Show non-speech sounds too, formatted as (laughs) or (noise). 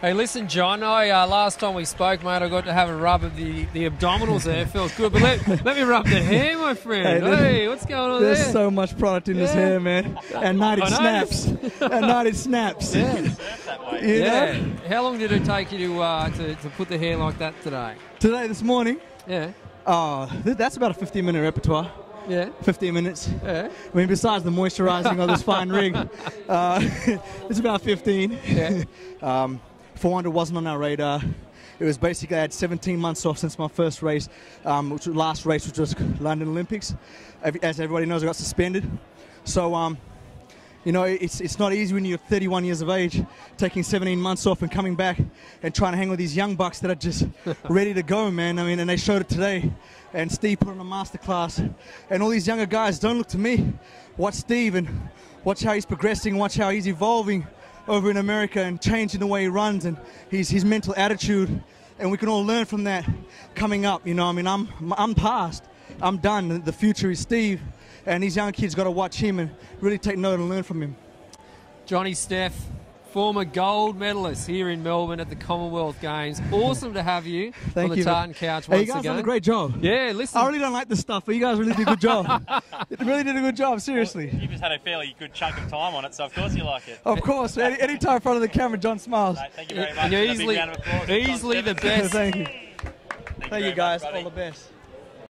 Hey, listen, John. I uh, last time we spoke, mate, I got to have a rub of the, the abdominals there. It feels good, but let, (laughs) let me rub the hair, my friend. Hey, Hey, what's going on There's there? so much product in this hair, man. (laughs) And 90 I know. snaps. (laughs) and 90 snaps. yeah. You yeah. know? How long did it take you to, uh, to to put the hair like that today? Today, this morning, Yeah. oh, th- that's about a 15 minute repertoire. Yeah. 15 minutes. Yeah. I mean, besides the moisturizing of this fine rig, (laughs) uh, (laughs) it's about 15. Yeah. (laughs) Um, 400 wasn't on our radar. It was basically I had 17 months off since my first race, um, which was last race, which was London Olympics. As everybody knows, I got suspended. So, um, you know, it's it's not easy when you're 31 years of age, taking 17 months off and coming back and trying to hang with these young bucks that are just (laughs) ready to go, man. I mean, and they showed it today. And Steve put on a masterclass, and all these younger guys don't look to me. Watch Steve and watch how he's progressing. Watch how he's evolving over in America and changing the way he runs and his his mental attitude. And we can all learn from that coming up. You know, I mean, I'm I'm past. I'm done. The future is Steve, and these young kids got to watch him and really take note and learn from him. Johnny Steff, former gold medalist here in Melbourne at the Commonwealth Games. Awesome to have you Thank on the you. tartan couch Hey, you guys again. done a great job. Yeah, listen. I really don't like this stuff, but you guys really did a good job. (laughs) you really did a good job, seriously. You've just had a fairly good chunk of time on it, so of course you like it. Of course, any, anytime in front of the camera, John smiles. Mate, thank you very much. and you're easily, round of applause. easily the best. Thank you. Thank Thank very you, guys. much. All the best.